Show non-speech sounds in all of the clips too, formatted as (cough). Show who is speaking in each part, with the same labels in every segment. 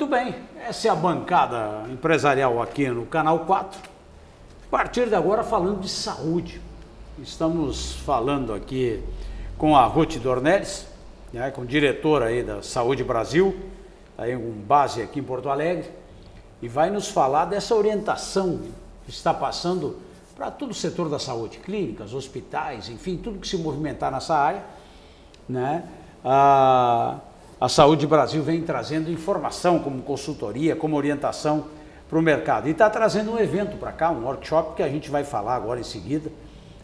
Speaker 1: Muito bem, essa é a bancada empresarial aqui no Canal 4. A partir de agora falando de saúde. Estamos falando aqui com a Ruth Dornelles, né, com diretora aí da Saúde Brasil, aí com base aqui em Porto Alegre, e vai nos falar dessa orientação que está passando para todo o setor da saúde, clínicas, hospitais, enfim, tudo que se movimentar nessa área, né? A, a Saúde Brasil vem trazendo informação como consultoria, como orientação para o mercado. E está trazendo um evento para cá, um workshop que a gente vai falar agora em seguida.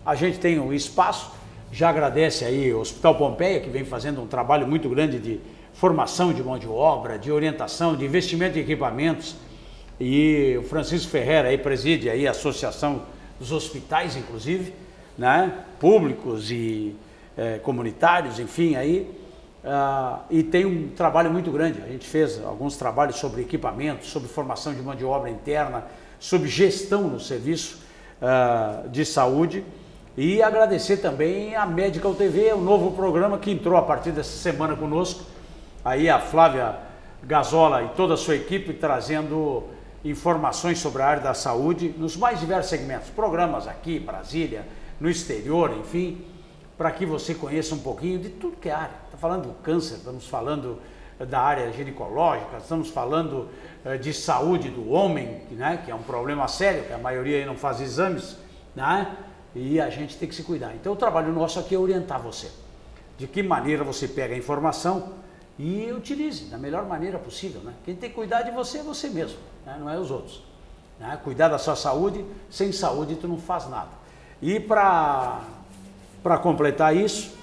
Speaker 1: A gente tem um espaço, já agradece aí o Hospital Pompeia, que vem fazendo um trabalho muito grande de formação de mão de obra, de orientação, de investimento em equipamentos. E o Francisco Ferreira aí preside aí a Associação dos Hospitais, inclusive, né? públicos e é, comunitários, enfim, aí Uh, e tem um trabalho muito grande. A gente fez alguns trabalhos sobre equipamento, sobre formação de mão de obra interna, sobre gestão no serviço uh, de saúde. E agradecer também a Medical TV, o novo programa que entrou a partir dessa semana conosco. Aí a Flávia Gazola e toda a sua equipe trazendo informações sobre a área da saúde nos mais diversos segmentos. Programas aqui, Brasília, no exterior, enfim, para que você conheça um pouquinho de tudo que é área está falando do câncer, estamos falando eh, da área ginecológica, estamos falando uh, de saúde do homem, né, que é um problema sério, que a maioria aí não faz exames, né, e a gente tem que se cuidar. Então o trabalho nosso aqui é orientar você. De que maneira você pega a informação e utilize da melhor maneira possível. Né? Quem tem que cuidar de você é você mesmo, né? não é os outros. Né? Cuidar da sua saúde, sem saúde tu não faz nada. E para completar isso,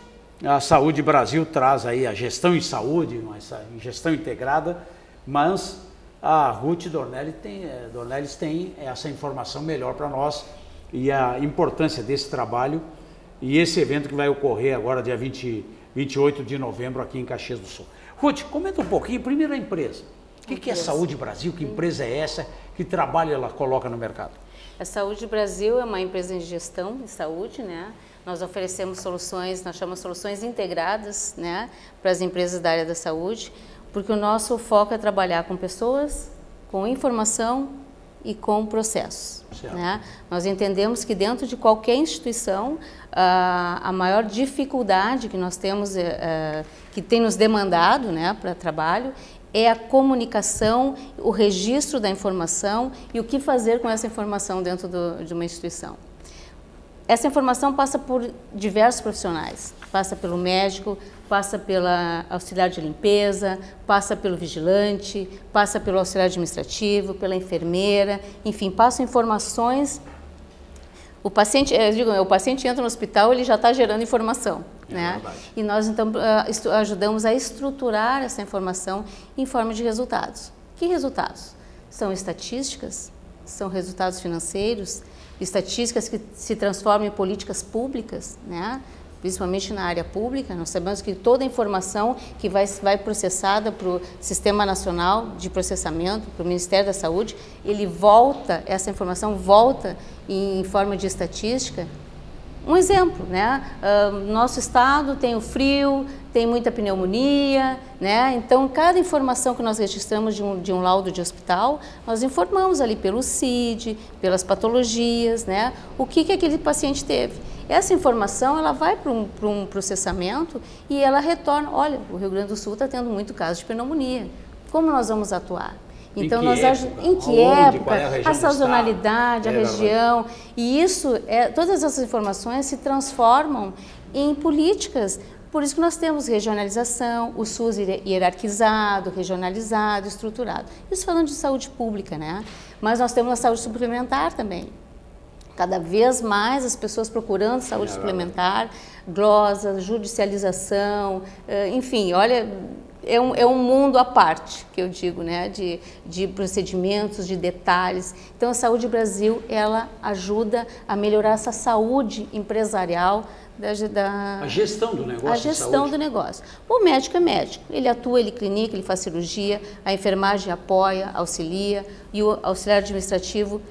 Speaker 1: a Saúde Brasil traz aí a gestão em saúde, essa gestão integrada, mas a Ruth Dornelles tem, eh, Dornelles tem essa informação melhor para nós e a importância desse trabalho e esse evento que vai ocorrer agora dia 20, 28 de novembro aqui em Caxias do Sul. Ruth, comenta um pouquinho, primeiro a empresa. O que, que é Saúde Brasil? Que empresa é essa? Que trabalho ela coloca no mercado?
Speaker 2: A Saúde Brasil é uma empresa de gestão de saúde, né? Nós oferecemos soluções, nós chamamos soluções integradas né, para as empresas da área da saúde, porque o nosso foco é trabalhar com pessoas, com informação e com processos. Né? Nós entendemos que dentro de qualquer instituição, a maior dificuldade que nós temos, é, é, que tem nos demandado né, para trabalho, é a comunicação, o registro da informação e o que fazer com essa informação dentro do, de uma instituição. Essa informação passa por diversos profissionais, passa pelo médico, passa pela auxiliar de limpeza, passa pelo vigilante, passa pelo auxiliar administrativo, pela enfermeira, enfim, passam informações. O paciente, eu digo, o paciente entra no hospital, ele já está gerando informação, é né? Verdade. E nós então ah, ajudamos a estruturar essa informação em forma de resultados. Que resultados? São estatísticas, são resultados financeiros, estatísticas que se transformam em políticas públicas, né? principalmente na área pública. Nós sabemos que toda a informação que vai, vai processada para o Sistema Nacional de Processamento, para o Ministério da Saúde, ele volta, essa informação volta em forma de estatística um exemplo, né? Uh, nosso estado tem o frio, tem muita pneumonia, né? Então, cada informação que nós registramos de um, de um laudo de hospital, nós informamos ali pelo CID, pelas patologias, né? O que, que aquele paciente teve. Essa informação, ela vai para um, um processamento e ela retorna, olha, o Rio Grande do Sul está tendo muito caso de pneumonia. Como nós vamos atuar? Então, em que nós época? em que Aonde? época, é a, a sazonalidade, a é, região, e isso, é, todas essas informações se transformam em políticas. Por isso que nós temos regionalização, o SUS hierarquizado, regionalizado, estruturado. Isso falando de saúde pública, né? Mas nós temos a saúde suplementar também. Cada vez mais as pessoas procurando saúde é, suplementar, glosas, judicialização, eh, enfim, olha, é um, é um mundo à parte, que eu digo, né, de, de procedimentos, de detalhes. Então, a Saúde Brasil, ela ajuda a melhorar essa saúde empresarial, da, da,
Speaker 1: a gestão do negócio.
Speaker 2: A gestão do negócio. O médico é médico, ele atua, ele clinica, ele faz cirurgia, a enfermagem apoia, auxilia, e o auxiliar administrativo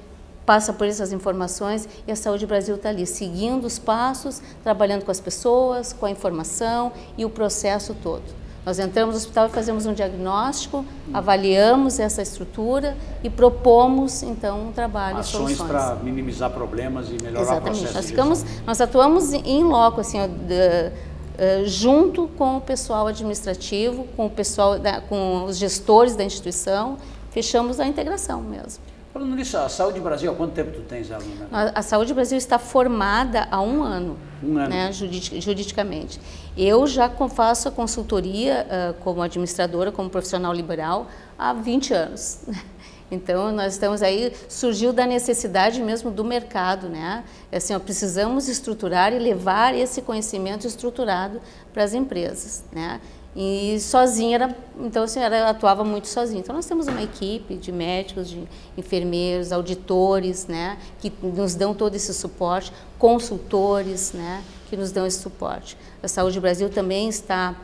Speaker 2: passa por essas informações e a Saúde Brasil está ali, seguindo os passos, trabalhando com as pessoas, com a informação e o processo todo. Nós entramos no hospital e fazemos um diagnóstico, avaliamos essa estrutura e propomos então um trabalho
Speaker 1: Ações para minimizar problemas e melhorar
Speaker 2: Exatamente.
Speaker 1: o processo.
Speaker 2: Nós ficamos, nós atuamos em loco assim, uh, junto com o pessoal administrativo, com o pessoal, da, com os gestores da instituição, fechamos a integração mesmo.
Speaker 1: Falando nisso, a Saúde Brasil, há quanto tempo tu tens ela? Né?
Speaker 2: A, a Saúde Brasil está formada há um ano,
Speaker 1: um ano.
Speaker 2: Né, juridicamente. Eu já faço a consultoria uh, como administradora, como profissional liberal, há 20 anos. (laughs) Então, nós estamos aí, surgiu da necessidade mesmo do mercado, né? Assim, ó, precisamos estruturar e levar esse conhecimento estruturado para as empresas, né? E sozinha era, então assim, ela atuava muito sozinha. Então nós temos uma equipe de médicos, de enfermeiros, auditores, né, que nos dão todo esse suporte, consultores, né, que nos dão esse suporte. A Saúde Brasil também está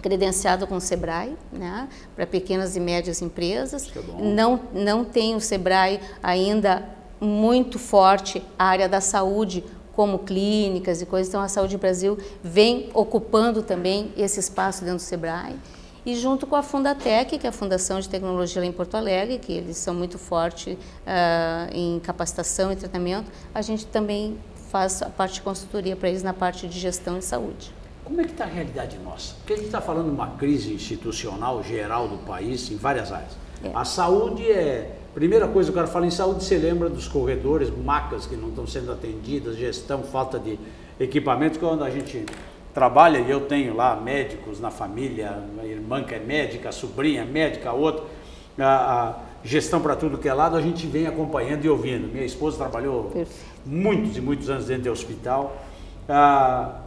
Speaker 2: credenciado com o Sebrae, né, para pequenas e médias empresas.
Speaker 1: É
Speaker 2: não não tem o Sebrae ainda muito forte a área da saúde como clínicas e coisas. Então, a Saúde Brasil vem ocupando também esse espaço dentro do SEBRAE. E junto com a Fundatec, que é a Fundação de Tecnologia lá em Porto Alegre, que eles são muito fortes uh, em capacitação e tratamento, a gente também faz a parte de consultoria para eles na parte de gestão e saúde.
Speaker 1: Como é que está a realidade nossa? Porque a gente está falando de uma crise institucional geral do país em várias áreas. É. A saúde é Primeira coisa, o cara fala em saúde, você lembra dos corredores, macas que não estão sendo atendidas, gestão, falta de equipamentos, quando a gente trabalha, e eu tenho lá médicos na família, a irmã que é médica, a sobrinha médica, a outra, a, a gestão para tudo que é lado, a gente vem acompanhando e ouvindo. Minha esposa trabalhou Perfeito. muitos e muitos anos dentro do hospital. Ah,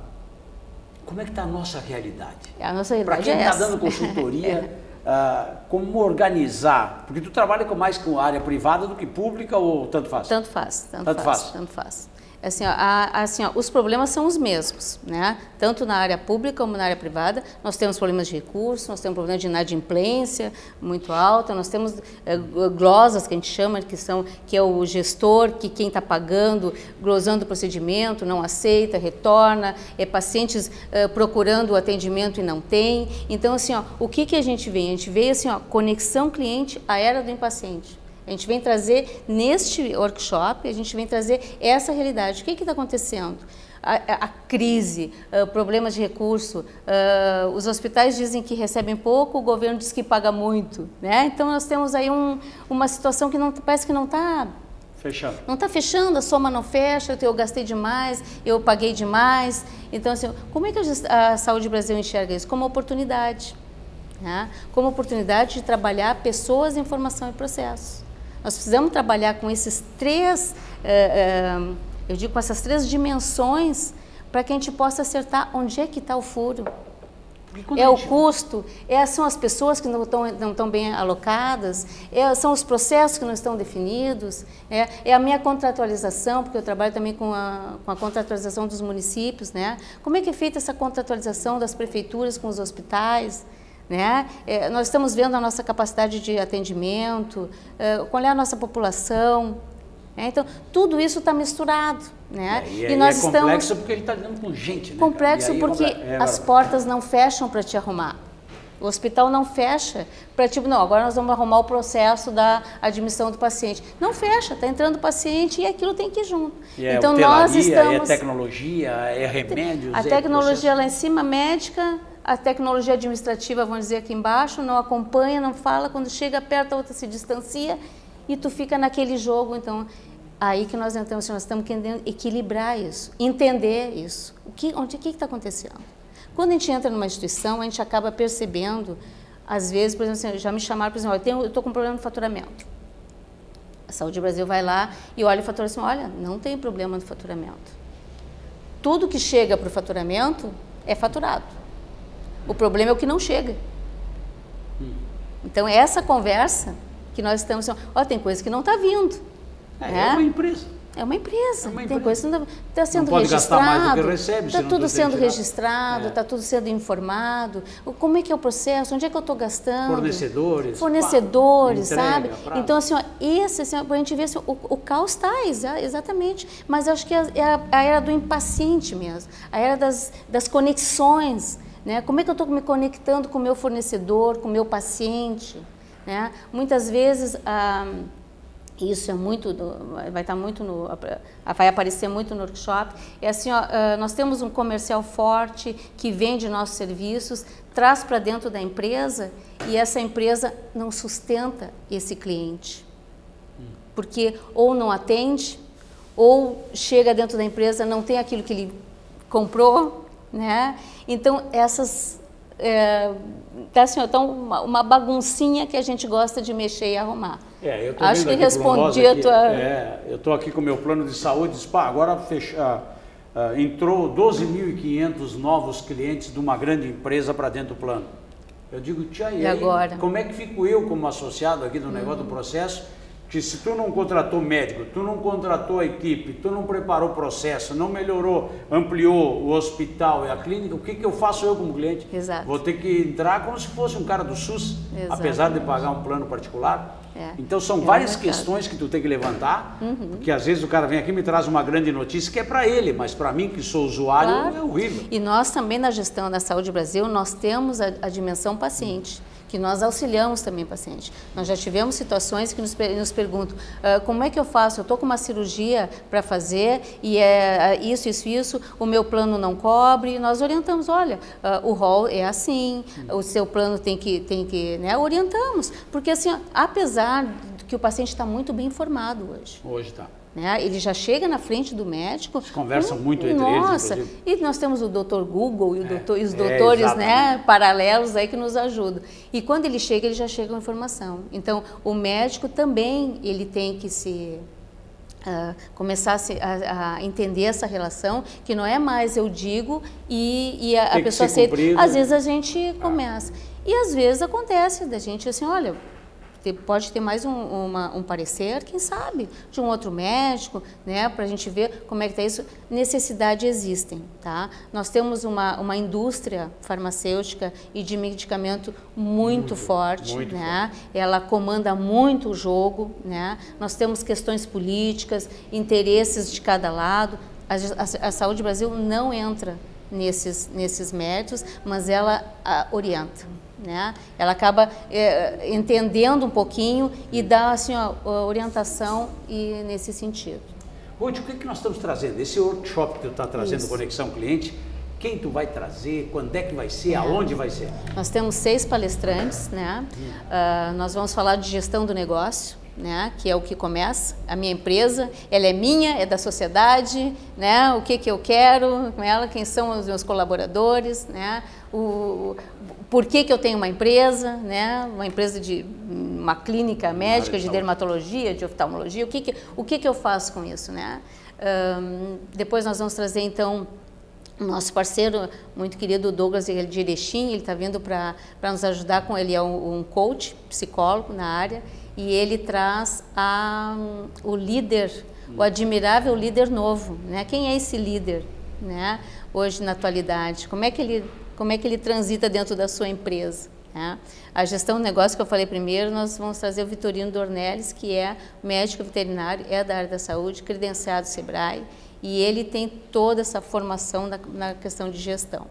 Speaker 1: como é que está a nossa realidade?
Speaker 2: A nossa realidade
Speaker 1: Para quem
Speaker 2: está
Speaker 1: é dando consultoria, (laughs) é. Uh, como organizar? Porque tu trabalha com mais com área privada do que pública ou tanto faz?
Speaker 2: Tanto faz, tanto, tanto faz, faz, Tanto faz. Assim, ó, a, assim ó, os problemas são os mesmos, né? tanto na área pública como na área privada. Nós temos problemas de recursos, nós temos problemas de inadimplência muito alta, nós temos é, glosas, que a gente chama, que, são, que é o gestor, que quem está pagando, glosando o procedimento, não aceita, retorna, é pacientes é, procurando o atendimento e não tem. Então, assim, ó, o que, que a gente vê? A gente vê assim, ó, conexão cliente à era do impaciente. A gente vem trazer neste workshop, a gente vem trazer essa realidade. O que está acontecendo? A, a, crise, uh, problemas de recurso, uh, os hospitais dizem que recebem pouco, o governo diz que paga muito, né? Então nós temos aí um, uma situação que não parece que não está
Speaker 1: fechando.
Speaker 2: Não está fechando, a soma não fecha, eu gastei demais, eu paguei demais. Então assim, como é que a, a Saúde Brasil enxerga isso? Como oportunidade, né? Como oportunidade de trabalhar pessoas, informação e processo. Nós precisamos trabalhar com esses três, é, é, eu digo com essas três dimensões para que a gente possa acertar onde é que está o furo. É o custo, é, são as pessoas que não estão, não estão bem alocadas, é, são os processos que não estão definidos, é, é, a minha contratualização, porque eu trabalho também com a, com a contratualização dos municípios, né? Como é que é feita essa contratualização das prefeituras com os hospitais? Né? É, nós estamos vendo a nossa capacidade de atendimento, é, qual é a nossa população. Né? Então, tudo isso está misturado. Né?
Speaker 1: É, e, e nós é complexo estamos... porque gente está lidando com gente. Né,
Speaker 2: complexo porque é, as portas não fecham para te arrumar. O hospital não fecha para tipo, não, agora nós vamos arrumar o processo da admissão do paciente. Não fecha, está entrando o paciente e aquilo tem que ir junto.
Speaker 1: E é então nós estamos. É tecnologia, é remédios.
Speaker 2: A tecnologia lá em cima, médica, a tecnologia administrativa, vamos dizer aqui embaixo, não acompanha, não fala, quando chega perto a outra se distancia e tu fica naquele jogo, então aí que nós entramos, nós estamos querendo equilibrar isso, entender isso, o que, onde, o que está acontecendo. Quando a gente entra numa instituição, a gente acaba percebendo, às vezes, por exemplo, assim, já me chamaram, por exemplo, eu estou com problema no faturamento. A Saúde Brasil vai lá e olha o faturamento, assim, olha, não tem problema no faturamento. Tudo que chega para o faturamento é faturado. O problema é o que não chega. Então, é essa conversa que nós estamos. Ó, tem coisa que não está vindo.
Speaker 1: É, né? é uma empresa.
Speaker 2: É uma empresa. É uma Tem coisa que não está sendo não registrado. Está tudo sendo registrado, está é. tudo sendo informado. Como é que é o processo? Onde é que eu estou gastando?
Speaker 1: Fornecedores.
Speaker 2: Fornecedores, pá, sabe? Entrega, então, assim, ó, esse, assim, a gente vê assim, o, o caos está, exatamente. Mas acho que é, é a, a, era do impaciente mesmo, a era das, das conexões Né? Como é que eu estou me conectando com o meu fornecedor, com o meu paciente? Né? Muitas vezes ah, isso é muito vai estar muito no vai aparecer muito no workshop é assim ó, ah, nós temos um comercial forte que vende nossos serviços traz para dentro da empresa e essa empresa não sustenta esse cliente porque ou não atende ou chega dentro da empresa não tem aquilo que ele comprou né então essas é, tá assim, então uma, uma, baguncinha que a gente gosta de mexer e arrumar.
Speaker 1: É, Acho que respondi a tua. É, eu estou aqui com o meu plano de saúde, pá, agora fecha, uh, entrou 12.500 novos clientes de uma grande empresa para dentro do plano. Eu digo, tia, e, e aí, agora? como é que fico eu como associado aqui do negócio do processo? Que se tu não contratou médico, tu não contratou a equipe, tu não preparou o processo, não melhorou, ampliou o hospital e a clínica, o que, que eu faço eu como cliente?
Speaker 2: Exato.
Speaker 1: Vou ter que entrar como se fosse um cara do SUS, Exatamente. apesar de pagar um plano particular. É. Então são é várias questões que tu tem que levantar, uhum. porque às vezes o cara vem aqui e me traz uma grande notícia que é para ele, mas para mim que sou usuário claro. é horrível.
Speaker 2: E nós também na gestão da Saúde Brasil, nós temos a, a dimensão paciente. Uhum que nós auxiliamos também o paciente. Nós já tivemos situações que nos, nos perguntam, uh, como é que eu faço? Eu estou com uma cirurgia para fazer e é uh, isso, isso, isso, o meu plano não cobre, nós orientamos, olha, uh, o rol é assim, o seu plano tem que, tem que, né, orientamos, porque assim, apesar que o paciente está muito bem informado hoje.
Speaker 1: Hoje está.
Speaker 2: Né? Ele já chega na frente do médico.
Speaker 1: Eles conversam muito entre
Speaker 2: nossa,
Speaker 1: eles.
Speaker 2: Nossa, e nós temos o doutor Google e, o é, doutor, e os é, doutores é, né, paralelos aí que nos ajudam. E quando ele chega, ele já chega com informação. Então, o médico também ele tem que se Uh, começar a, se, a, a, entender essa relação, que não é mais eu digo e, e a, a pessoa aceita. Às vezes a gente começa. Ah. E às vezes acontece da gente assim, olha, pode ter mais um, uma, um parecer, quem sabe, de um outro médico, né, para a gente ver como é que está isso. Necessidade existem, tá? Nós temos uma, uma indústria farmacêutica e de medicamento muito, muito forte, muito né? Forte. Ela comanda muito o jogo, né? Nós temos questões políticas, interesses de cada lado. A, a, a Saúde Brasil não entra nesses, nesses méritos, mas ela a, orienta. Né? Ela acaba é, entendendo um pouquinho e dá assim, ó, orientação e nesse sentido.
Speaker 1: Ruth, o que, é que nós estamos trazendo? Esse workshop que tu está trazendo, Isso. Conexão Cliente, quem tu vai trazer, quando é que vai ser, é. aonde vai ser?
Speaker 2: Nós temos seis palestrantes, né? Hum. Uh, nós vamos falar de gestão do negócio, né, que é o que começa, a minha empresa, ela é minha, é da sociedade, né, o que, que eu quero com ela, quem são os meus colaboradores, né, o, por que, que eu tenho uma empresa, né, uma empresa de uma clínica médica de dermatologia, de oftalmologia, o que, que, o que, que eu faço com isso, né? Um, depois nós vamos trazer então nosso parceiro muito querido Douglas de Erechim, ele está vindo para nos ajudar com ele é um, um coach, psicólogo na área e ele traz a, o líder, o admirável líder novo, né? Quem é esse líder, né? Hoje na atualidade, como é que ele como é que ele transita dentro da sua empresa? Né? A gestão do negócio que eu falei primeiro, nós vamos trazer o Vitorino Dornelles, que é médico veterinário, é da área da saúde, credenciado Sebrae, e ele tem toda essa formação na, na questão de gestão.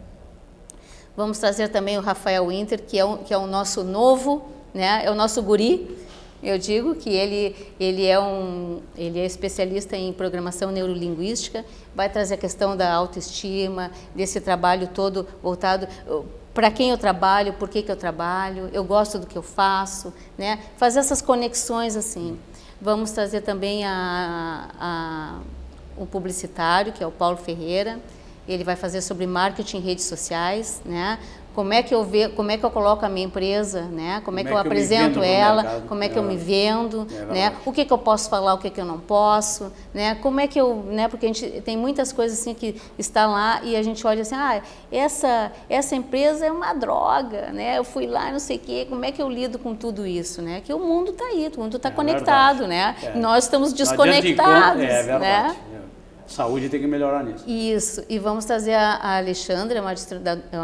Speaker 2: Vamos trazer também o Rafael Winter, que é, o, que é o nosso novo, né, é o nosso guri, eu digo que ele, ele, é um, ele é especialista em programação neurolinguística, vai trazer a questão da autoestima, desse trabalho todo voltado para quem eu trabalho, por que, que eu trabalho, eu gosto do que eu faço, né? fazer essas conexões assim. Vamos trazer também a, a, um publicitário, que é o Paulo Ferreira, ele vai fazer sobre marketing em redes sociais, né? Como é que eu ve, como é que eu coloco a minha empresa, né? Como, é como é que eu, eu apresento ela, como é que é. eu me vendo, é né? O que, que eu posso falar, o que, que eu não posso, né? Como é que eu, né? Porque a gente tem muitas coisas assim que está lá e a gente olha assim, ah, essa essa empresa é uma droga, né? Eu fui lá, não sei o quê, como é que eu lido com tudo isso, né? Que o mundo está aí, o mundo está é conectado, verdade. né? É. Nós estamos desconectados, é
Speaker 1: né? Saúde tem que melhorar nisso.
Speaker 2: Isso. E vamos trazer a, a Alexandra, uma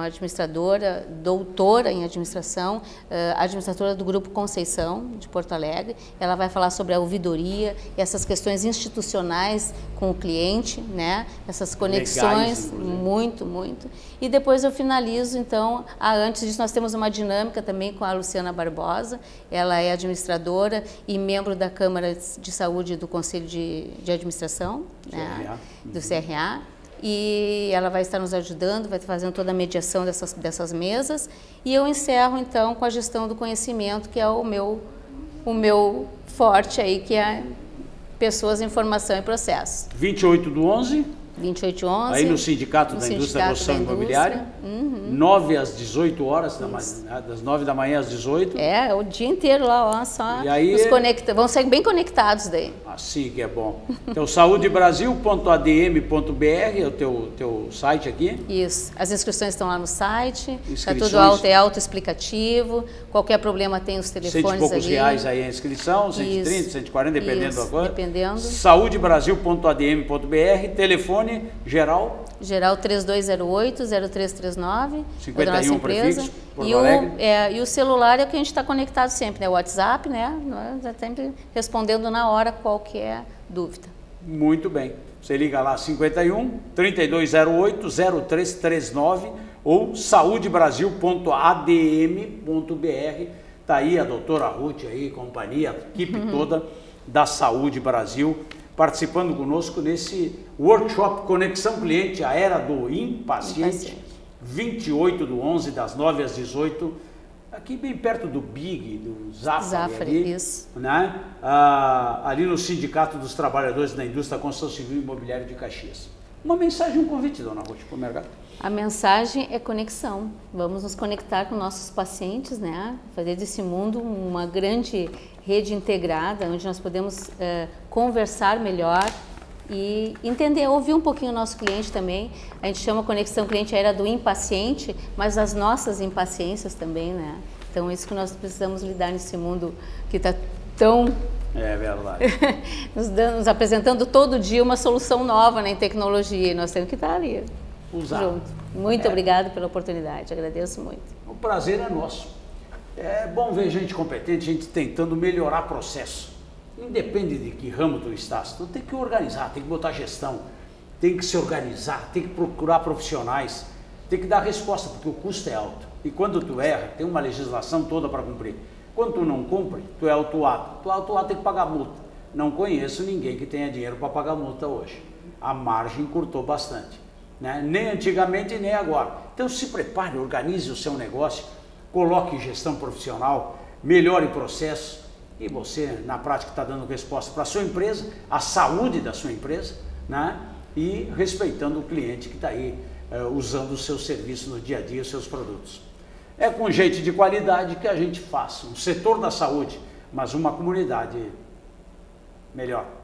Speaker 2: administradora, doutora em administração, uh, administradora do Grupo Conceição, de Porto Alegre. Ela vai falar sobre a ouvidoria e essas questões institucionais com o cliente, né? Essas conexões, Legais, muito, muito. E depois eu finalizo, então, a, antes disso nós temos uma dinâmica também com a Luciana Barbosa. Ela é administradora e membro da Câmara de Saúde do Conselho de, de Administração, né? do CRA. E ela vai estar nos ajudando, vai fazendo toda a mediação dessas, dessas mesas. E eu encerro, então, com a gestão do conhecimento, que é o meu, o meu forte aí, que é pessoas, informação e processo.
Speaker 1: 28 do 11?
Speaker 2: 2811.
Speaker 1: Aí no Sindicato no da Indústria da Construção Imobiliária. Uhum. 9 às 18 horas, da manhã, das 9 da manhã às 18.
Speaker 2: É, o dia inteiro lá, ó, só e aí, nos conecta, vão ser bem conectados daí.
Speaker 1: Assim que é bom. Então, saudebrasil.adm.br é o teu, teu site aqui.
Speaker 2: Isso. As inscrições estão lá no site. Está tudo alto, é autoexplicativo. Qualquer problema tem os telefones
Speaker 1: Cento e poucos
Speaker 2: ali.
Speaker 1: reais aí a inscrição, 130, Isso. 140, dependendo Isso. da coisa.
Speaker 2: Dependendo.
Speaker 1: Saudebrasil.adm.br, telefone geral
Speaker 2: geral 3208-0339.
Speaker 1: 51 da nossa empresa. Prefixo,
Speaker 2: e, o, é, e o celular é o que a gente está conectado sempre, né? O WhatsApp, né? Nós tá sempre respondendo na hora qualquer dúvida.
Speaker 1: Muito bem. Você liga lá 51 3208 0339 ou saudebrasil.adm.br. Está aí a doutora Ruth aí, companhia, a equipe uhum. toda da Saúde Brasil participando conosco nesse workshop Conexão Cliente, a era do impaciente, 28 do 11, das 9 às 18, aqui bem perto do Big, do Zafari, Zafari ali, isso. Né? Ah, ali no Sindicato dos Trabalhadores da Indústria da Construção Civil e Imobiliária de Caxias. Uma mensagem, um convite, dona Ruth, para o.
Speaker 2: A mensagem é conexão. Vamos nos conectar com nossos pacientes, né? Fazer desse mundo uma grande rede integrada, onde nós podemos uh, conversar melhor e entender, ouvir um pouquinho o nosso cliente também. A gente chama conexão cliente era do impaciente, mas as nossas impaciências também, né? Então, isso que nós precisamos lidar nesse mundo que está tão
Speaker 1: é verdade. (laughs)
Speaker 2: nos, dando, nos, apresentando todo dia uma solução nova né, em tecnologia e nós temos que estar ali.
Speaker 1: Usar.
Speaker 2: Junto. Muito é. obrigado pela oportunidade, agradeço muito.
Speaker 1: O prazer é nosso. É bom ver gente competente, gente tentando melhorar processo. Independe de que ramo tu estás, tu tem que organizar, tem que botar gestão, tem que se organizar, tem que procurar profissionais, tem que dar resposta, porque o custo é alto. E quando tu erra, tem uma legislação toda para cumprir. Quando tu não cumpre, tu é autuado. Tu é autuado tem que pagar multa. Não conheço ninguém que tenha dinheiro para pagar multa hoje. A margem curtou bastante. Né? Nem antigamente, nem agora. Então se prepare, organize o seu negócio, coloque gestão profissional, melhore o processo e você, na prática, está dando resposta para a sua empresa, a saúde da sua empresa, né? e respeitando o cliente que está aí uh, usando o seu serviço no dia a dia, os seus produtos. É com gente de qualidade que a gente faz um setor da saúde, mas uma comunidade melhor.